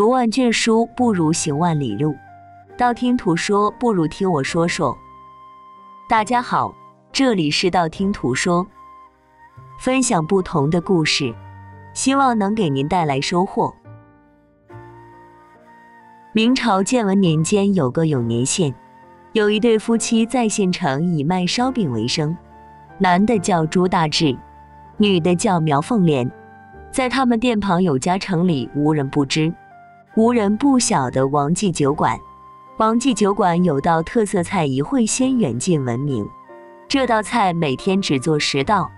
读万卷书不如行万里路，道听途说不如听我说说。大家好，这里是道听途说，分享不同的故事，希望能给您带来收获。明朝建文年间有个永年县，有一对夫妻在县城以卖烧饼为生，男的叫朱大志，女的叫苗凤莲。在他们店旁有家城里无人不知、无人不晓的王记酒馆。王记酒馆有道特色菜一会先远近闻名，这道菜每天只做十道，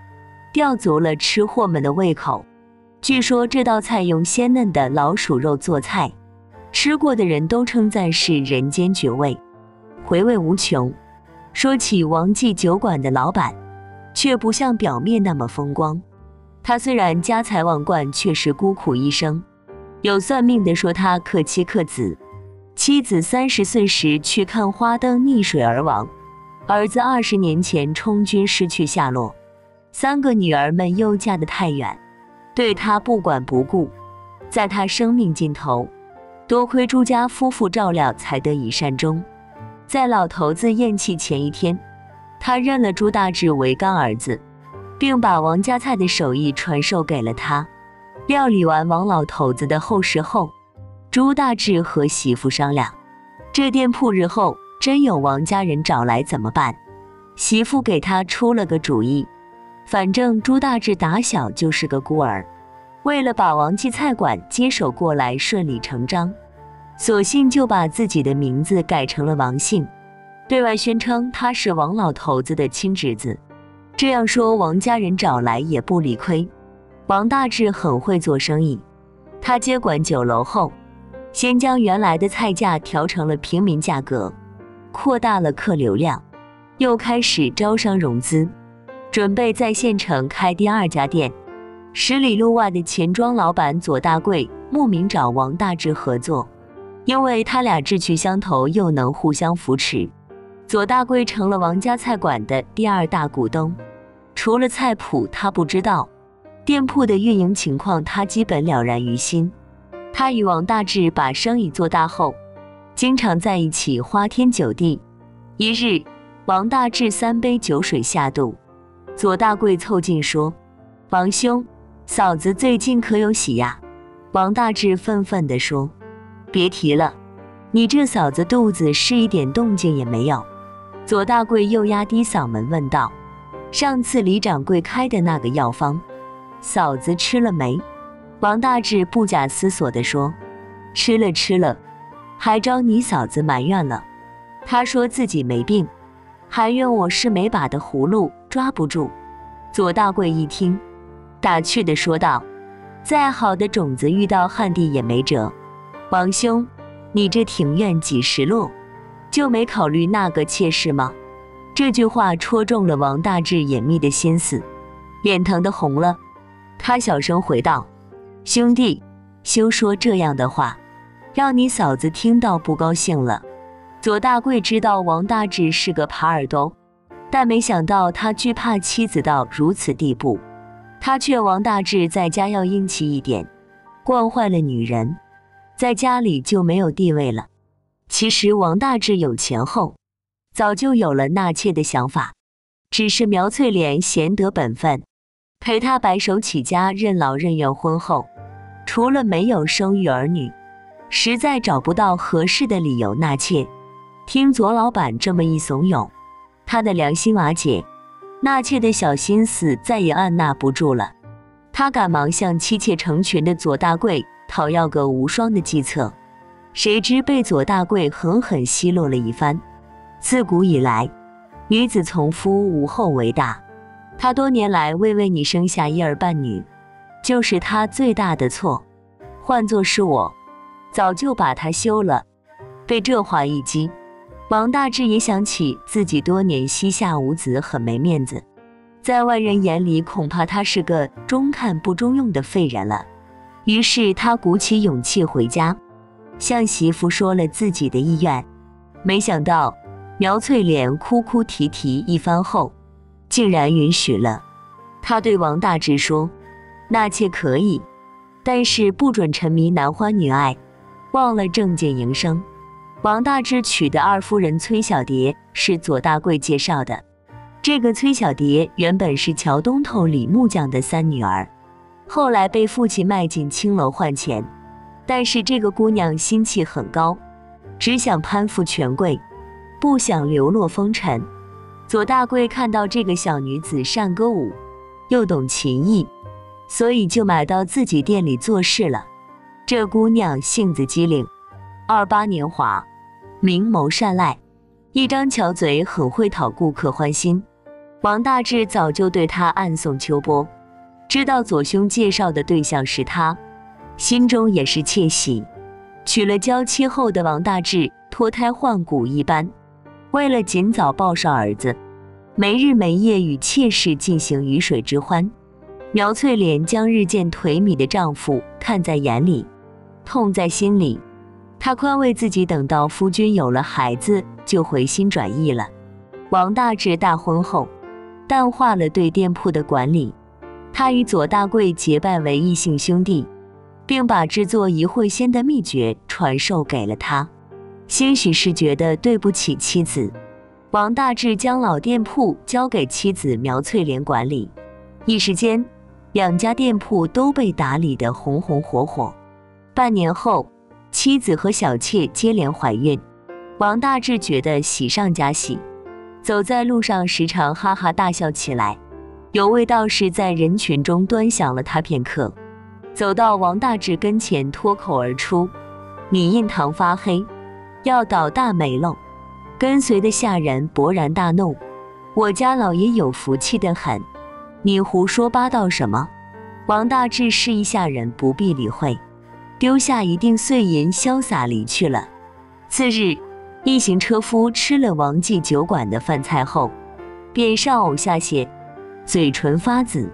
吊足了吃货们的胃口。据说这道菜用鲜嫩的老鼠肉做菜，吃过的人都称赞是人间绝味，回味无穷。说起王记酒馆的老板，却不像表面那么风光。他虽然家财万贯，却是孤苦一生。有算命的说他克妻克子，妻子三十岁时去看花灯溺水而亡，儿子二十年前充军失去下落，三个女儿们又嫁得太远，对他不管不顾。在他生命尽头，多亏朱家夫妇照料，才得以善终。在老头子咽气前一天，他认了朱大志为干儿子。并把王家菜的手艺传授给了他。料理完王老头子的后事后，朱大志和媳妇商量，这店铺日后真有王家人找来怎么办？媳妇给他出了个主意，反正朱大志打小就是个孤儿，为了把王记菜馆接手过来顺理成章，索性就把自己的名字改成了王姓，对外宣称他是王老头子的亲侄子。这样说，王家人找来也不理亏。王大志很会做生意，他接管酒楼后，先将原来的菜价调成了平民价格，扩大了客流量，又开始招商融资，准备在县城开第二家店。十里路外的钱庄老板左大贵慕名找王大志合作，因为他俩志趣相投，又能互相扶持。左大贵成了王家菜馆的第二大股东，除了菜谱他不知道，店铺的运营情况他基本了然于心。他与王大志把生意做大后，经常在一起花天酒地。一日，王大志三杯酒水下肚，左大贵凑近说：“王兄，嫂子最近可有喜呀？”王大志愤愤地说：“别提了，你这嫂子肚子是一点动静也没有。”左大贵又压低嗓门问道：“上次李掌柜开的那个药方，嫂子吃了没？”王大志不假思索地说：“吃了，吃了，还招你嫂子埋怨了。他说自己没病，还怨我是没把的葫芦抓不住。”左大贵一听，打趣地说道：“再好的种子遇到旱地也没辙。王兄，你这庭院几时落？”就没考虑那个妾室吗？这句话戳中了王大志隐秘的心思，脸疼的红了。他小声回道：“兄弟，休说这样的话，让你嫂子听到不高兴了。”左大贵知道王大志是个耙耳朵，但没想到他惧怕妻子到如此地步。他劝王大志在家要硬气一点，惯坏了女人，在家里就没有地位了。其实王大志有钱后，早就有了纳妾的想法，只是苗翠莲贤德本分，陪他白手起家，任劳任怨。婚后，除了没有生育儿女，实在找不到合适的理由纳妾。听左老板这么一怂恿，他的良心瓦解，纳妾的小心思再也按捺不住了。他赶忙向妻妾成群的左大贵讨要个无双的计策。谁知被左大贵狠狠奚落了一番。自古以来，女子从夫无后为大。他多年来未为你生下一儿半女，就是他最大的错。换作是我，早就把他休了。被这话一激，王大志也想起自己多年膝下无子，很没面子，在外人眼里恐怕他是个中看不中用的废人了。于是他鼓起勇气回家。向媳妇说了自己的意愿，没想到苗翠莲哭哭啼啼一番后，竟然允许了。他对王大志说：“纳妾可以，但是不准沉迷男欢女爱，忘了正经营生。王大治娶的二夫人崔小蝶是左大贵介绍的。这个崔小蝶原本是桥东头李木匠的三女儿，后来被父亲卖进青楼换钱。但是这个姑娘心气很高，只想攀附权贵，不想流落风尘。左大贵看到这个小女子善歌舞，又懂琴艺，所以就买到自己店里做事了。这姑娘性子机灵，二八年华，明眸善睐，一张巧嘴，很会讨顾客欢心。王大志早就对她暗送秋波，知道左兄介绍的对象是他，心中也是窃喜。娶了娇妻后的王大志脱胎换骨一般，为了尽早抱上儿子，没日没夜与妾室进行鱼水之欢。苗翠莲将日渐颓靡的丈夫看在眼里，痛在心里。她宽慰自己，等到夫君有了孩子，就回心转意了。王大治大婚后。淡化了对店铺的管理，他与左大贵结拜为异姓兄弟，并把制作一会仙的秘诀传授给了他。兴许是觉得对不起妻子，王大志将老店铺交给妻子苗翠莲管理。一时间，两家店铺都被打理得红红火火。半年后，妻子和小妾接连怀孕，王大志觉得喜上加喜。走在路上，时常哈哈大笑起来。有位道士在人群中端详了他片刻，走到王大志跟前，脱口而出：“你印堂发黑，要倒大霉喽！”跟随的下人勃然大怒：“我家老爷有福气的很，你胡说八道什么？”王大治示意下人不必理会，丢下一锭碎银，潇洒离去了。次日。一行车夫吃了王记酒馆的饭菜后，便上呕下泻，嘴唇发紫。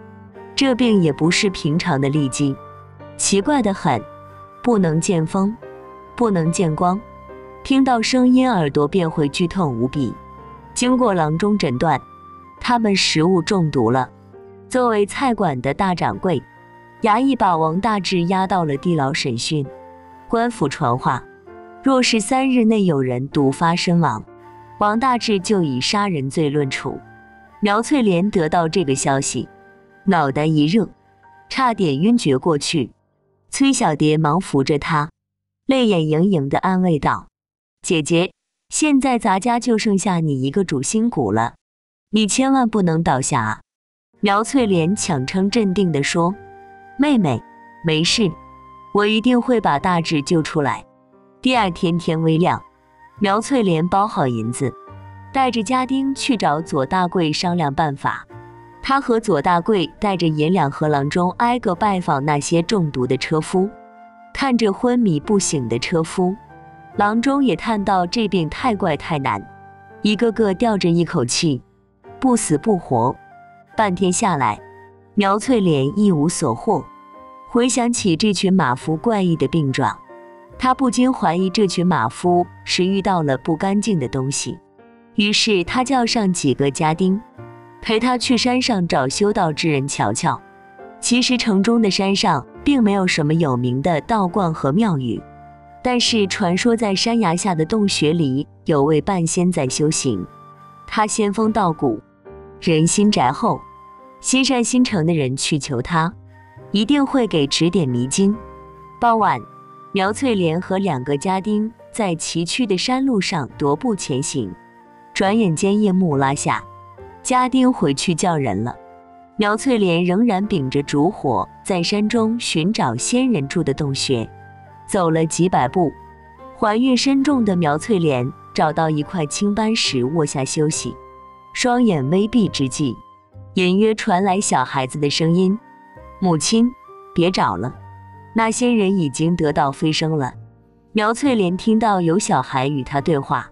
这病也不是平常的痢疾，奇怪的很，不能见风，不能见光，听到声音耳朵便会剧痛无比。经过郎中诊断，他们食物中毒了。作为菜馆的大掌柜，衙役把王大治押到了地牢审讯。官府传话。若是三日内有人毒发身亡，王大治就以杀人罪论处。苗翠莲得到这个消息，脑袋一热，差点晕厥过去。崔小蝶忙扶着她，泪眼盈盈地安慰道：“姐姐，现在咱家就剩下你一个主心骨了，你千万不能倒下啊！”苗翠莲强撑镇定地说：“妹妹，没事，我一定会把大志救出来。”第二天天微亮，苗翠莲包好银子，带着家丁去找左大贵商量办法。他和左大贵带着银两和郎中挨个拜访那些中毒的车夫，看着昏迷不醒的车夫，郎中也叹道：“这病太怪太难，一个个吊着一口气，不死不活。”半天下来，苗翠莲一无所获。回想起这群马夫怪异的病状。他不禁怀疑这群马夫是遇到了不干净的东西，于是他叫上几个家丁，陪他去山上找修道之人瞧瞧。其实城中的山上并没有什么有名的道观和庙宇，但是传说在山崖下的洞穴里有位半仙在修行，他仙风道骨，人心宅厚，心善心诚的人去求他，一定会给指点迷津。傍晚。苗翠莲和两个家丁在崎岖的山路上踱步前行，转眼间夜幕拉下，家丁回去叫人了。苗翠莲仍然秉着烛火，在山中寻找仙人住的洞穴。走了几百步，怀孕身重的苗翠莲找到一块青斑石，卧下休息。双眼微闭之际，隐约传来小孩子的声音：“母亲，别找了。”那些人已经得到飞升了。苗翠莲听到有小孩与她对话，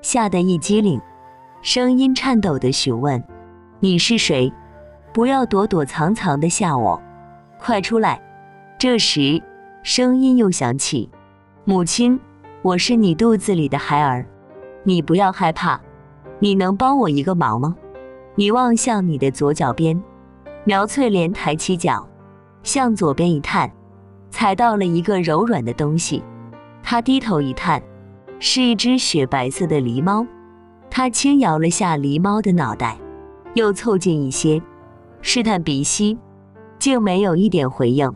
吓得一激灵，声音颤抖地询问：“你是谁？不要躲躲藏藏的吓我，快出来！”这时，声音又响起：“母亲，我是你肚子里的孩儿，你不要害怕。你能帮我一个忙吗？”你望向你的左脚边。苗翠莲抬起脚，向左边一探。踩到了一个柔软的东西，他低头一探，是一只雪白色的狸猫。他轻摇了下狸猫的脑袋，又凑近一些，试探鼻息，竟没有一点回应。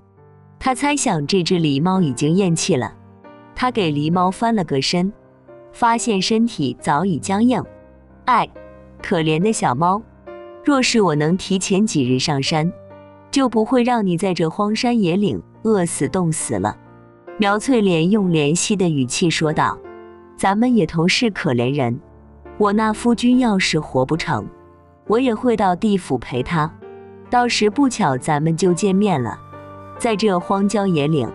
他猜想这只狸猫已经咽气了。他给狸猫翻了个身，发现身体早已僵硬。哎，可怜的小猫！若是我能提前几日上山，就不会让你在这荒山野岭饿死冻死了。苗翠莲用怜惜的语气说道：“咱们也同是可怜人。”我那夫君要是活不成，我也会到地府陪他。到时不巧咱们就见面了。在这荒郊野岭，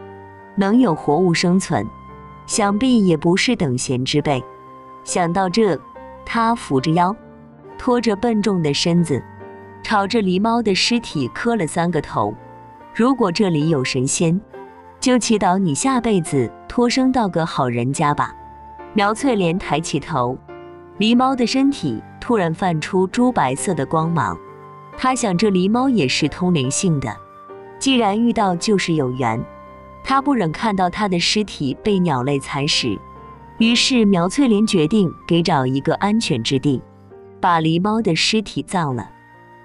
能有活物生存，想必也不是等闲之辈。想到这，他扶着腰，拖着笨重的身子，朝着狸猫的尸体磕了三个头。如果这里有神仙，就祈祷你下辈子托生到个好人家吧。苗翠莲抬起头。狸猫的身体突然泛出朱白色的光芒，他想这狸猫也是通灵性的，既然遇到就是有缘，他不忍看到他的尸体被鸟类蚕食，于是苗翠莲决定给找一个安全之地，把狸猫的尸体葬了。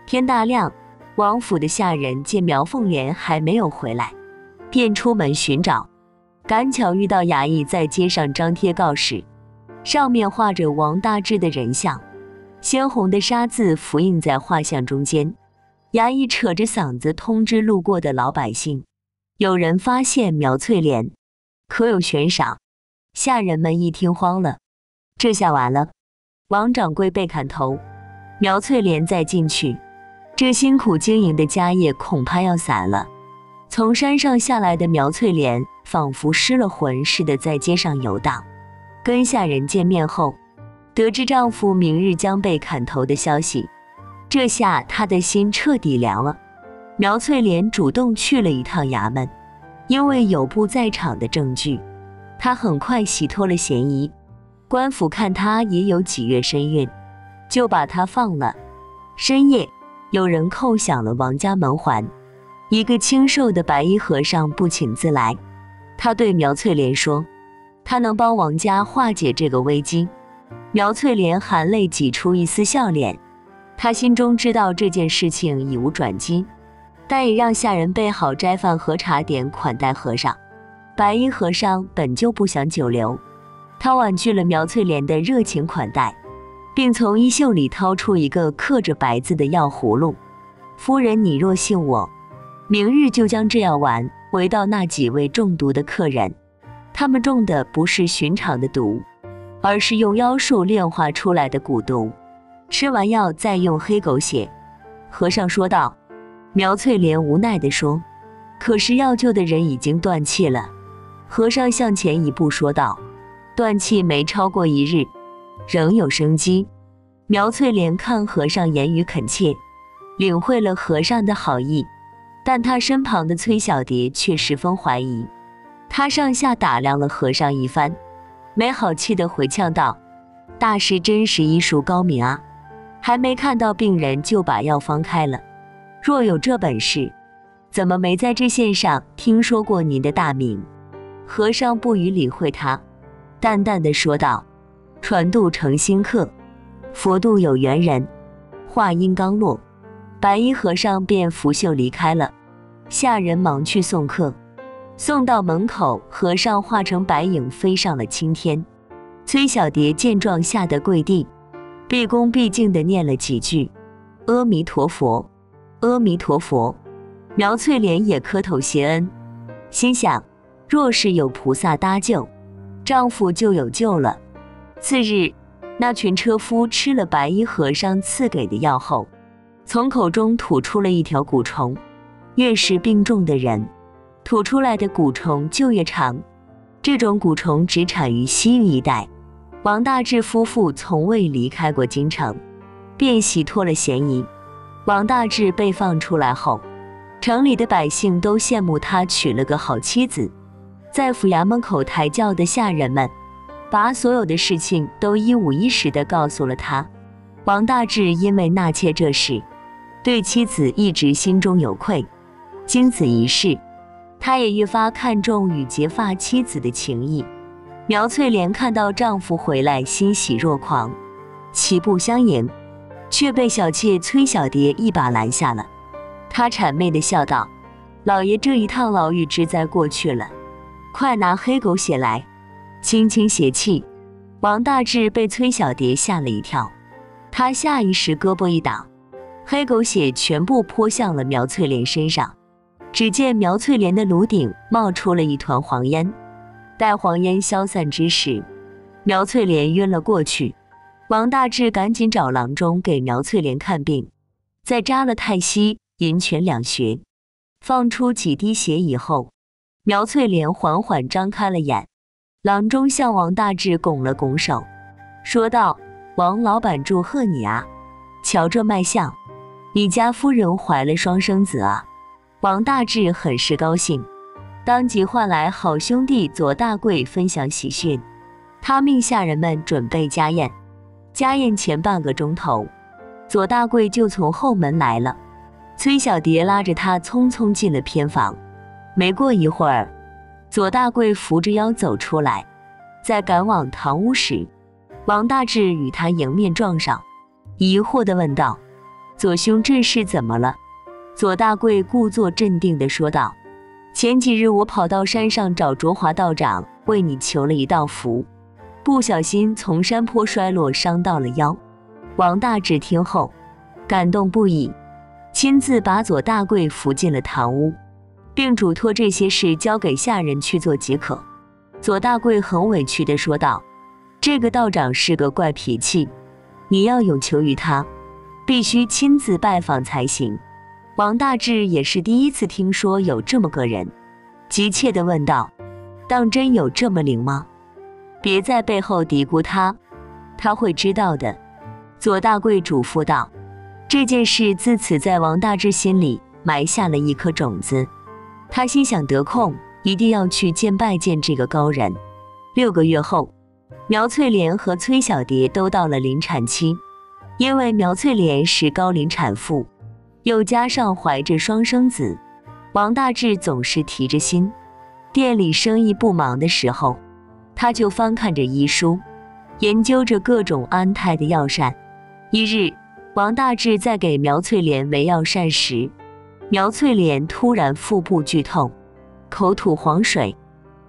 天大亮，王府的下人见苗凤莲还没有回来，便出门寻找，赶巧遇到衙役在街上张贴告示。上面画着王大治的人像，鲜红的沙字浮印在画像中间。衙役扯着嗓子通知路过的老百姓，有人发现苗翠莲，可有悬赏。下人们一听慌了，这下完了，王掌柜被砍头，苗翠莲再进去，这辛苦经营的家业恐怕要散了。从山上下来的苗翠莲，仿佛失了魂似的在街上游荡。跟下人见面后，得知丈夫明日将被砍头的消息，这下他的心彻底凉了。苗翠莲主动去了一趟衙门，因为有不在场的证据，她很快洗脱了嫌疑。官府看她也有几月身孕，就把她放了。深夜，有人叩响了王家门环，一个清瘦的白衣和尚不请自来，他对苗翠莲说。他能帮王家化解这个危机。苗翠莲含泪挤出一丝笑脸，他心中知道这件事情已无转机，但也让下人备好斋饭和茶点款待和尚。白衣和尚本就不想久留，他婉拒了苗翠莲的热情款待，并从衣袖里掏出一个刻着白字的药葫芦。夫人，你若信我，明日就将这药丸回到那几位中毒的客人。他们中的不是寻常的毒，而是用妖术炼化出来的蛊毒。吃完药再用黑狗血。和尚说道。苗翠莲无奈地说：“可是要救的人已经断气了。”和尚向前一步说道：“断气没超过一日，仍有生机。”苗翠莲看和尚言语恳切，领会了和尚的好意，但他身旁的崔小蝶却十分怀疑。他上下打量了和尚一番，没好气的回呛道：“大师真是医术高明啊，还没看到病人就把药方开了。若有这本事，怎么没在这县上听说过您的大名？”和尚不予理会他，淡淡的说道：“传渡诚心客，佛度有缘人。”话音刚落，白衣和尚便拂袖离开了，下人忙去送客。送到门口，和尚化成白影飞上了青天。崔小蝶见状，吓得跪地，毕恭毕敬地念了几句“阿弥陀佛，阿弥陀佛”。苗翠莲也磕头谢恩，心想：若是有菩萨搭救，丈夫就有救了。次日，那群车夫吃了白衣和尚赐给的药后，从口中吐出了一条蛊虫。越是病重的人。吐出来的蛊虫就越长，这种蛊虫只产于西域一带。王大志夫妇从未离开过京城，便洗脱了嫌疑。王大志被放出来后，城里的百姓都羡慕他娶了个好妻子。在府衙门口抬轿的下人们，把所有的事情都一五一十地告诉了他。王大志因为纳妾这事，对妻子一直心中有愧。经此一事。他也越发看重与结发妻子的情谊，苗翠莲看到丈夫回来，欣喜若狂，齐步相迎，却被小妾崔小蝶一把拦下了。她谄媚地笑道：“老爷这一趟牢狱之灾过去了，快拿黑狗血来，轻轻邪气。”王大治被崔小蝶吓了一跳，他下意识胳膊一挡，黑狗血全部泼向了苗翠莲身上。只见苗翠莲的颅顶冒出了一团黄烟。待黄烟消散之时，苗翠莲晕了过去。王大志赶紧找郎中给苗翠莲看病，在扎了太溪、银泉两穴，放出几滴血以后，苗翠莲缓缓张开了眼。郎中向王大志拱了拱手，说道：“王老板祝贺你啊！瞧这脉象，你家夫人怀了双生子啊！”王大志很是高兴。当即唤来好兄弟左大贵分享喜讯，他命下人们准备家宴。家宴前半个钟头，左大贵就从后门来了。崔小蝶拉着他匆匆进了偏房。没过一会儿，左大贵扶着腰走出来，在赶往堂屋时，王大志与他迎面撞上，疑惑地问道：“左兄这是怎么了？”左大贵故作镇定地说道。前几日我跑到山上找卓华道长，为你求了一道符，不小心从山坡摔落，伤到了腰。王大志听后感动不已，亲自把左大贵扶进了堂屋，并嘱托这些事交给下人去做即可。左大贵很委屈地说道：“这个道长是个怪脾气，你要有求于他，必须亲自拜访才行。”王大志也是第一次听说有这么个人，急切地问道：“当真有这么灵吗？别在背后嘀咕他，他会知道的。”左大贵嘱咐道。这件事自此在王大志心里埋下了一颗种子，他心想得空一定要去见拜见这个高人。六个月后，苗翠莲和崔小蝶都到了临产期，因为苗翠莲是高龄产妇。又加上怀着双生子，王大志总是提着心。店里生意不忙的时候，他就翻看着医书，研究着各种安胎的药膳。一日，王大志在给苗翠莲喂药膳时，苗翠莲突然腹部剧痛，口吐黄水。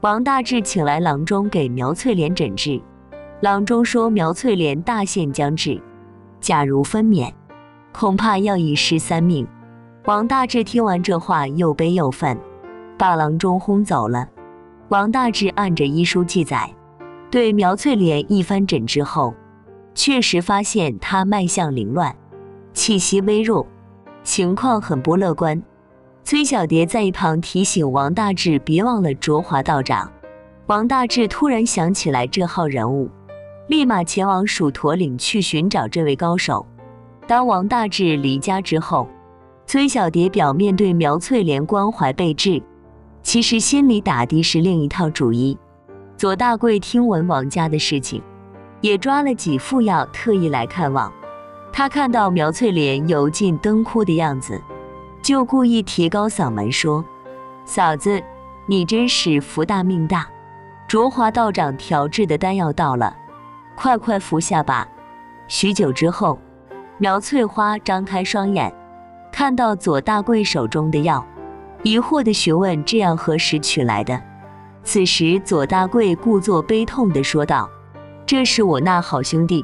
王大志请来郎中给苗翠莲诊治，郎中说苗翠莲大限将至，假如分娩。恐怕要一尸三命。王大治听完这话，又悲又愤，把郎中轰走了。王大治按着医书记载，对苗翠莲一番诊治后，确实发现她脉象凌乱，气息微弱，情况很不乐观。崔小蝶在一旁提醒王大治别忘了卓华道长。王大治突然想起来这号人物，立马前往蜀驼岭去寻找这位高手。当王大治离家之后，崔小蝶表面对苗翠莲关怀备至，其实心里打的是另一套主意。左大贵听闻王家的事情，也抓了几副药，特意来看望。他看到苗翠莲油尽灯枯的样子，就故意提高嗓门说：“嫂子，你真是福大命大。卓华道长调制的丹药到了，快快服下吧。”许久之后。苗翠花张开双眼，看到左大贵手中的药，疑惑地询问：“这样何时取来的？”此时，左大贵故作悲痛地说道：“这是我那好兄弟，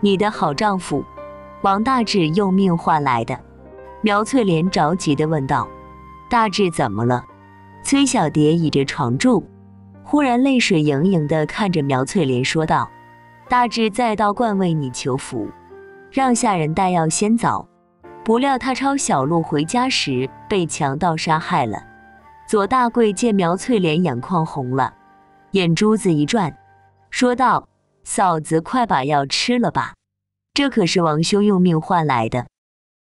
你的好丈夫王大志用命换来的。”苗翠莲着急地问道：“大志怎么了？”崔小蝶倚着床柱，忽然泪水盈盈地看着苗翠莲说道：“大志在道观为你求福。”让下人带药先走，不料他抄小路回家时被强盗杀害了。左大贵见苗翠莲眼眶红了，眼珠子一转，说道：“嫂子，快把药吃了吧，这可是王兄用命换来的。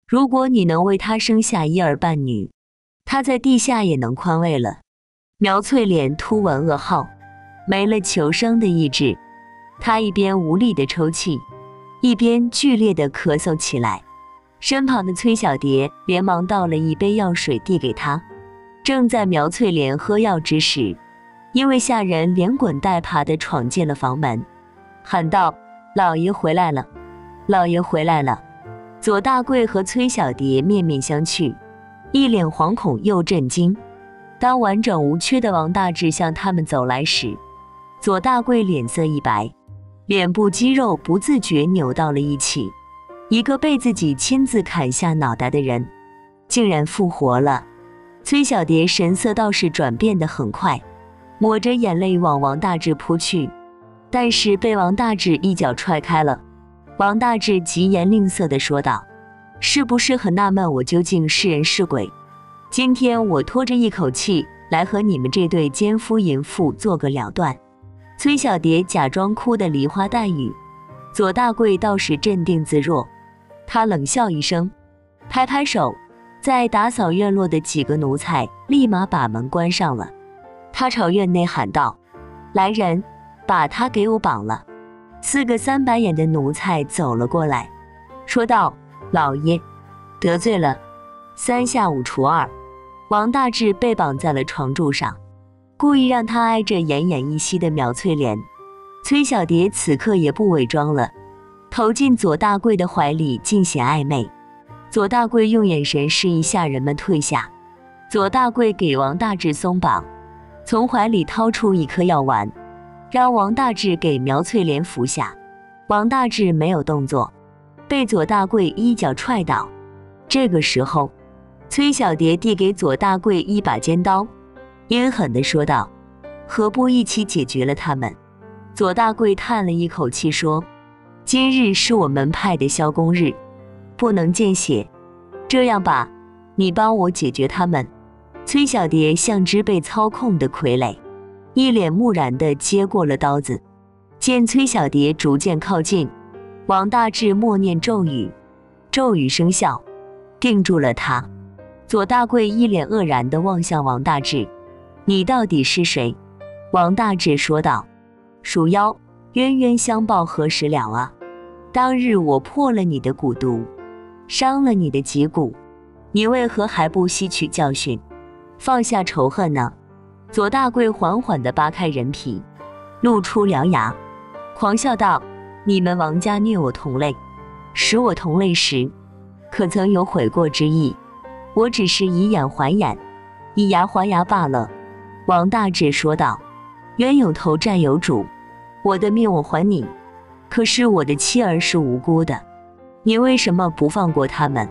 如果你能为他生下一儿半女，他在地下也能宽慰了。”苗翠莲突闻噩耗，没了求生的意志，她一边无力的抽泣。一边剧烈的咳嗽起来，身旁的崔小蝶连忙倒了一杯药水递给他。正在苗翠莲喝药之时，因为下人连滚带爬的闯进了房门，喊道：“老爷回来了，老爷回来了！”左大贵和崔小蝶面面相觑，一脸惶恐又震惊。当完整无缺的王大志向他们走来时，左大贵脸色一白，脸部肌肉不自觉扭到了一起。一个被自己亲自砍下脑袋的人，竟然复活了。崔小蝶神色倒是转变得很快，抹着眼泪往王大治扑去，但是被王大治一脚踹开了。王大治疾言厉色地说道：“是不是很纳闷我究竟是人是鬼？今天我拖着一口气来和你们这对奸夫淫妇做个了断。”崔小蝶假装哭得梨花带雨，左大贵倒是镇定自若。他冷笑一声，拍拍手，在打扫院落的几个奴才立马把门关上了。他朝院内喊道：“来人，把他给我绑了！”四个三白眼的奴才走了过来，说道：“老爷得罪了，三下五除二。”王大治被绑在了床柱上，故意让他挨着奄奄一息的苗翠莲。崔小蝶此刻也不伪装了，投进左大贵的怀里尽显暧昧。左大贵用眼神示意下人们退下。左大贵给王大志松绑，从怀里掏出一颗药丸。让王大志给苗翠莲服下。王大志没有动作，被左大贵一脚踹倒。这个时候，崔小蝶递给左大贵一把尖刀，阴狠地说道：“何不一起解决了他们？”左大贵叹了一口气说：“今日是我门派的消功日，不能见血。这样吧，你帮我解决他们。”崔小蝶像只被操控的傀儡。一脸木然地接过了刀子，见崔小蝶逐渐靠近，王大志默念咒语，咒语生效，定住了他。左大贵一脸愕然地望向王大志：“你到底是谁？”王大志说道：“鼠妖，冤冤相报何时了啊？当日我破了你的蛊毒，伤了你的脊骨，你为何还不吸取教训，放下仇恨呢？”左大贵缓缓地扒开人皮，露出獠牙，狂笑道：“你们王家虐我同类，使我同类时，可曾有悔过之意？我只是以眼还眼，以牙还牙罢了。”王大志说道：“冤有头，债有主，我的命我还你，可是我的妻儿是无辜的，你为什么不放过他们？”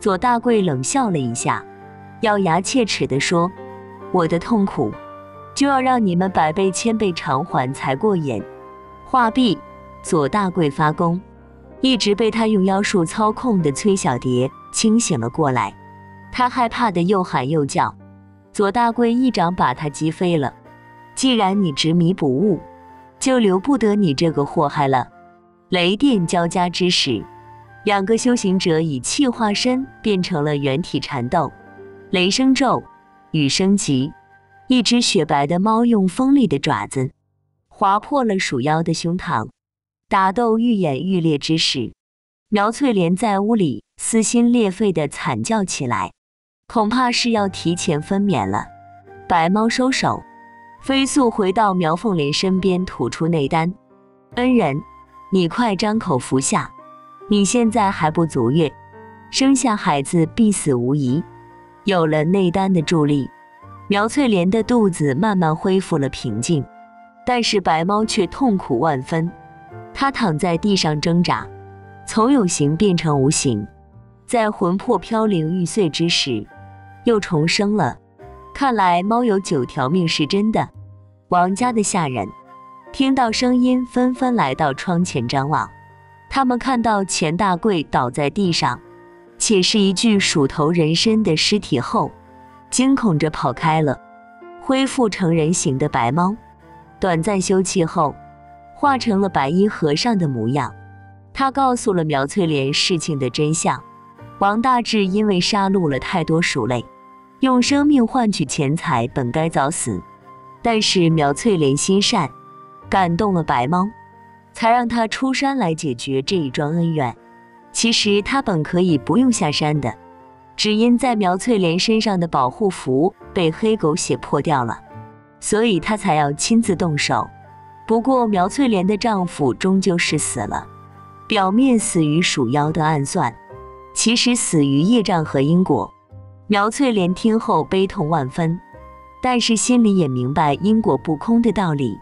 左大贵冷笑了一下，咬牙切齿地说。我的痛苦，就要让你们百倍千倍偿还才过瘾。话毕，左大贵发功，一直被他用妖术操控的崔小蝶清醒了过来。他害怕的又喊又叫，左大贵一掌把他击飞了。既然你执迷不悟，就留不得你这个祸害了。雷电交加之时，两个修行者以气化身，变成了原体缠斗。雷声骤。雨声急，一只雪白的猫用锋利的爪子划破了鼠妖的胸膛。打斗愈演愈烈之时，苗翠莲在屋里撕心裂肺地惨叫起来，恐怕是要提前分娩了。白猫收手，飞速回到苗凤莲身边，吐出内丹：“恩人，你快张口服下，你现在还不足月，生下孩子必死无疑。”有了内丹的助力，苗翠莲的肚子慢慢恢复了平静，但是白猫却痛苦万分。它躺在地上挣扎，从有形变成无形，在魂魄飘零欲碎之时，又重生了。看来猫有九条命是真的。王家的下人听到声音，纷纷来到窗前张望。他们看到钱大贵倒在地上。且是一具鼠头人身的尸体后，惊恐着跑开了。恢复成人形的白猫，短暂休憩后，化成了白衣和尚的模样。他告诉了苗翠莲事情的真相：王大志因为杀戮了太多鼠类，用生命换取钱财，本该早死。但是苗翠莲心善，感动了白猫，才让他出山来解决这一桩恩怨。其实他本可以不用下山的，只因在苗翠莲身上的保护符被黑狗血破掉了，所以她才要亲自动手。不过苗翠莲的丈夫终究是死了，表面死于鼠妖的暗算，其实死于业障和因果。苗翠莲听后悲痛万分，但是心里也明白因果不空的道理。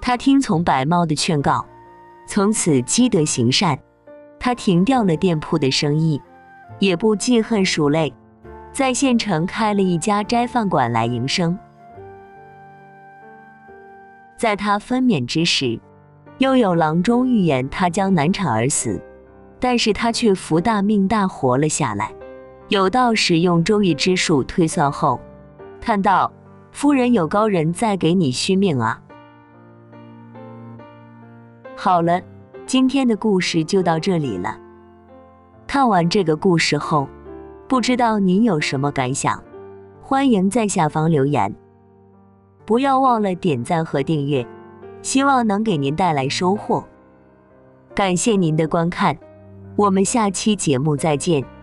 她听从白猫的劝告，从此积德行善。她停掉了店铺的生意，也不记恨鼠类，在县城开了一家斋饭馆来营生。在他分娩之时，又有郎中预言他将难产而死，但是他却福大命大活了下来。有道士用周易之术推算后，叹道：“夫人有高人在给你续命啊！”好了，今天的故事就到这里了。看完这个故事后，不知道您有什么感想？欢迎在下方留言。不要忘了点赞和订阅，希望能给您带来收获。感谢您的观看，我们下期节目再见。